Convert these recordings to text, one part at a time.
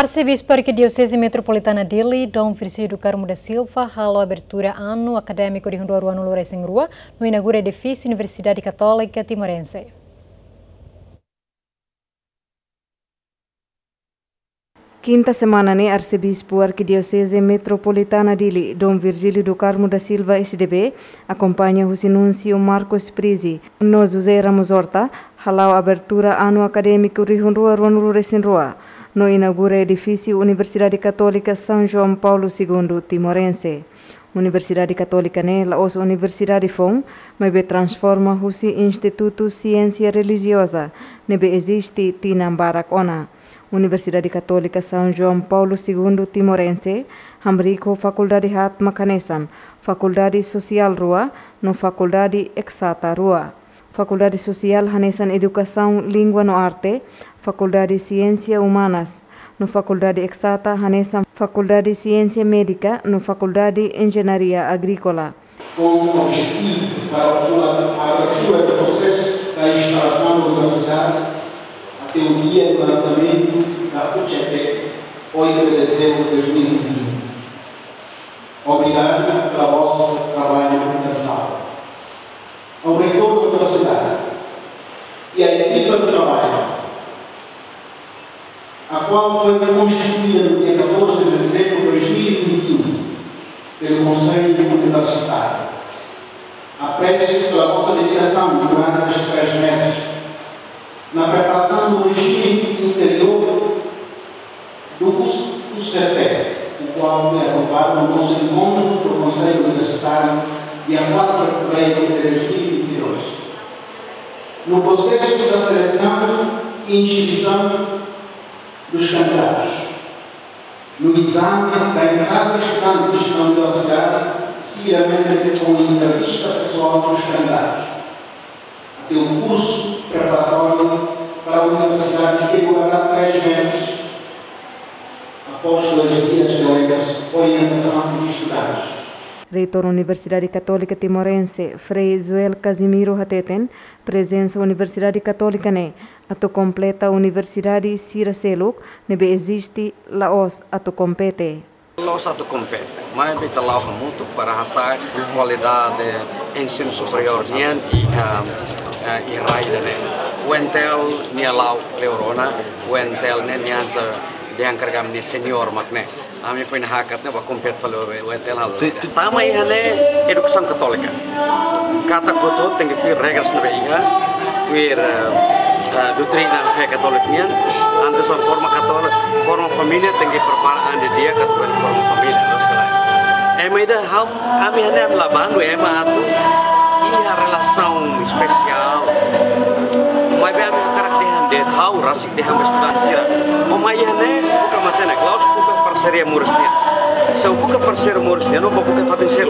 Arcebispo Arquidiocese Metropolitana Dili, Dom Virgílio Carmo da Silva, halo abertura ano acadêmico de Rua no Loures em Rua, no inaugura edifício Universidade Católica Timorense. Quinta semana ne Arcebispo Arquidiocese Metropolitana Dili, Dom Virgílio do Carmo da Silva SDB, acompanha o sinúncio Marcos Prisi, no José Ramos Horta, halau abertura ano acadêmico de Rua no Loures em Rua no inaugura edifício Universidade Católica São João Paulo II Timorense. Universidade Católica né, os Universidade Fong, mas be transforma o Instituto Ciência Religiosa, nebe existe tinambarak ona. Universidade Católica São João Paulo II Timorense, hamrico Faculdade Hat Makanesan, Faculdade Social Rua, no Faculdade Exata Rua. Faculdade Social Hanesan Educação Língua no Arte, Faculdade Ciência Humanas, no Faculdade Exata Hanesan Faculdade Ciência Médica, no Faculdade Engenharia Agrícola. Com o objetivo para a abertura do processo da instalação da universidade até o dia do lançamento da UTEP, 8 de dezembro de 2021. Obrigado pelo vosso trabalho na sala ao reitor da universidade e à equipa de trabalho, a qual foi constituída no dia 14 de dezembro de 2021 pelo Conselho Universitário. Aprecio pela vossa dedicação durante estes três meses na preparação do regime interior do curso o qual é aprovado no nosso encontro do Conselho Universitário dia 4 de fevereiro de 2022. No processo da seleção e inscrição dos candidatos, no exame da entrada dos estudantes na universidade, seguidamente com a entrevista pessoal dos candidatos, até o curso preparatório para a universidade que demorará três meses. Após dois dias de orientação dos estudantes reitor Universidade Católica Timorense, Frei Joel Casimiro Hateten, presença Universidade Católica ne, ato completa Universidade Sira Seluk, nebe existe laos ato compete. Laos ato compete, mas bita lau muito para hasar qualidade ensino superior nian e e raida ne. Wentel nia lau leorona, wentel ne nianza diangkargam ni senior makne ami foi hakat ne ba kompet falo wetel hal. Tama ihane edukasan katolika kata koto tengi tu regras ne iha tuir doutrina fe katoliknya antes so forma katolik forma familia tengi perparaan di dia katolik forma familia terus kala ema ida ham ami hane am laban we ema atu. Iha relação especial mai be ami karak dehan de tau rasik dehan bestudan sira o mai hane buka matena klaus buka seria murusnya. Persir murusnya, no ke.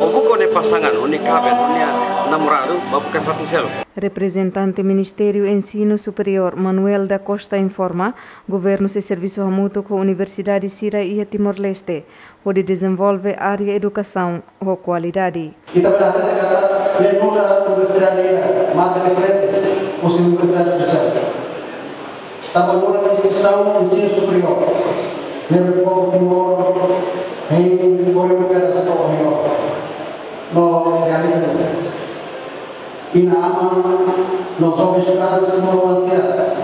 Obu kone pasangan, namorado, ke. Representante Ministério Ensino Superior Manuel da Costa informa, governo se serviço mútuo com Universidade Sira e Timor-Leste, onde desenvolve área educação ou qualidade. Kita berada kata, lembra Universidade é Sira, diferente, os universidades sociais. Está valorando a educação ensino superior. Neve poco timor, em bolho que era todo no realismo inaman los jóvenes estudantes de Morovancia,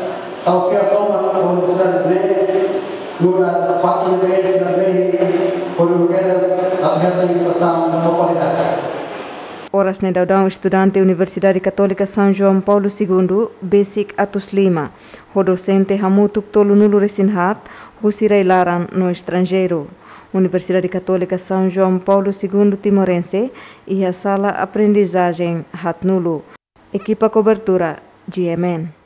Taufia Toma, la Universidad de Bre, Nura Pati de Bre, na Bre, por Urugueras, Atleta e Educação da Qualidade. Horas ne daudão estudante Universidade Católica São João Paulo II, Basic Atos Lima, o docente Hamutuk Tolu Nulu Resinhat, Husirai Laran no estrangeiro. Universidade Católica São João Paulo II Timorense e a Sala Aprendizagem Hatnulu. Equipa Cobertura GMN.